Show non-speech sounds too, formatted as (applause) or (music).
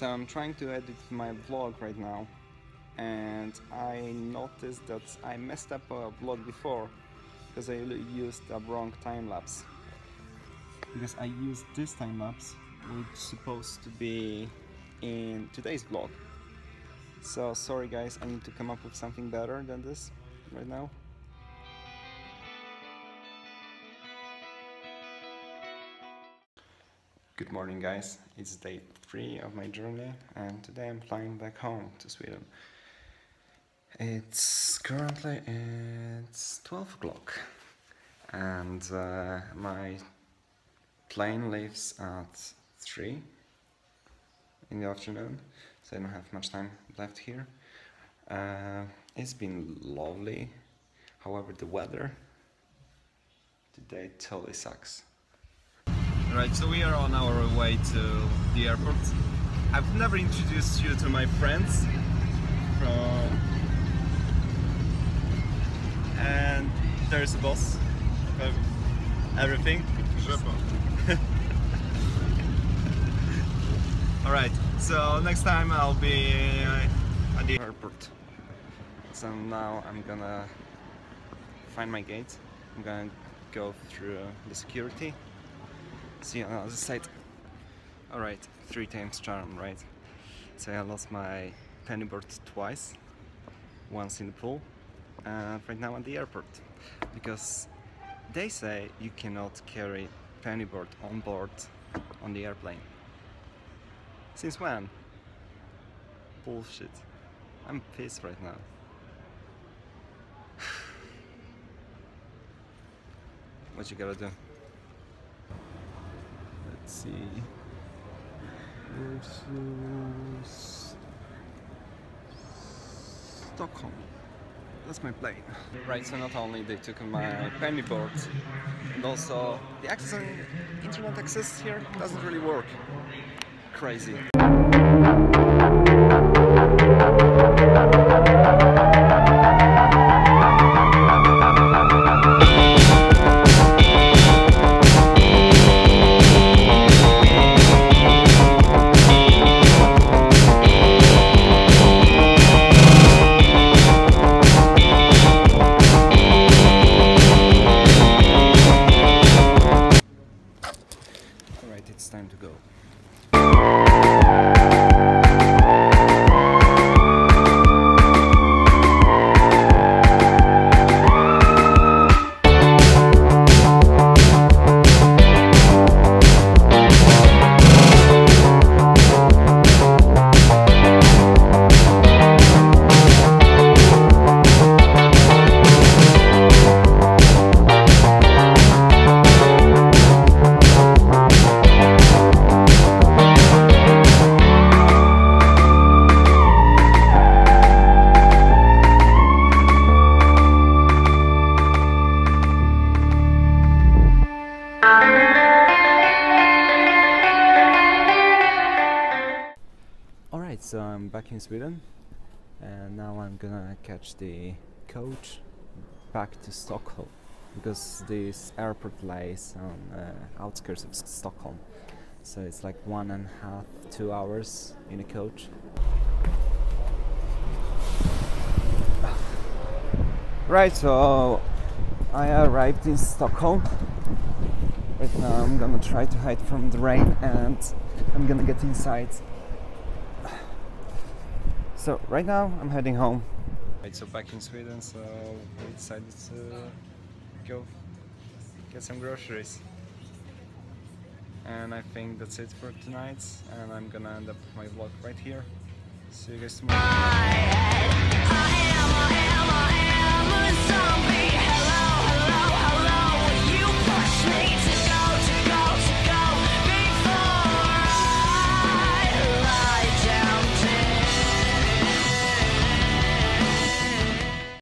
So I'm trying to edit my vlog right now and I noticed that I messed up a vlog before because I used a wrong time lapse. Because I used this time lapse which is supposed to be in today's vlog. So sorry guys, I need to come up with something better than this right now. Good morning guys, it's day 3 of my journey and today I'm flying back home to Sweden. It's currently it's 12 o'clock and uh, my plane leaves at 3 in the afternoon so I don't have much time left here. Uh, it's been lovely, however the weather today totally sucks. Right, so we are on our way to the airport. I've never introduced you to my friends from and there's a boss of everything. (laughs) Alright, so next time I'll be uh, at the airport. So now I'm gonna find my gate. I'm gonna go through the security See you on the other side. Alright, three times charm, right? So I lost my pennyboard twice. Once in the pool and right now at the airport. Because they say you cannot carry pennyboard on board on the airplane. Since when? Bullshit. I'm pissed right now. (sighs) what you gotta do? See. Versus Stockholm. That's my plane. Right, so not only they took my penny board, and also the access on internet access here doesn't really work. Crazy. Alright, back in Sweden and now I'm gonna catch the coach back to Stockholm because this airport lies on uh, outskirts of Stockholm. So it's like one and a half, two hours in a coach. Right, so I arrived in Stockholm. Right now I'm gonna try to hide from the rain and I'm gonna get inside so right now I'm heading home. Right, so back in Sweden, so we decided to go get some groceries. And I think that's it for tonight. And I'm gonna end up my vlog right here. See you guys tomorrow.